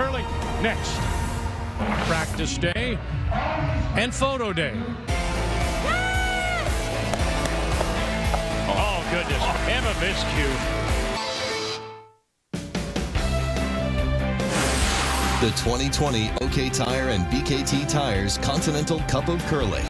curling next. Practice day and photo day. Oh, goodness. Emma Miskew. The 2020 OK Tire and BKT Tires Continental Cup of Curling.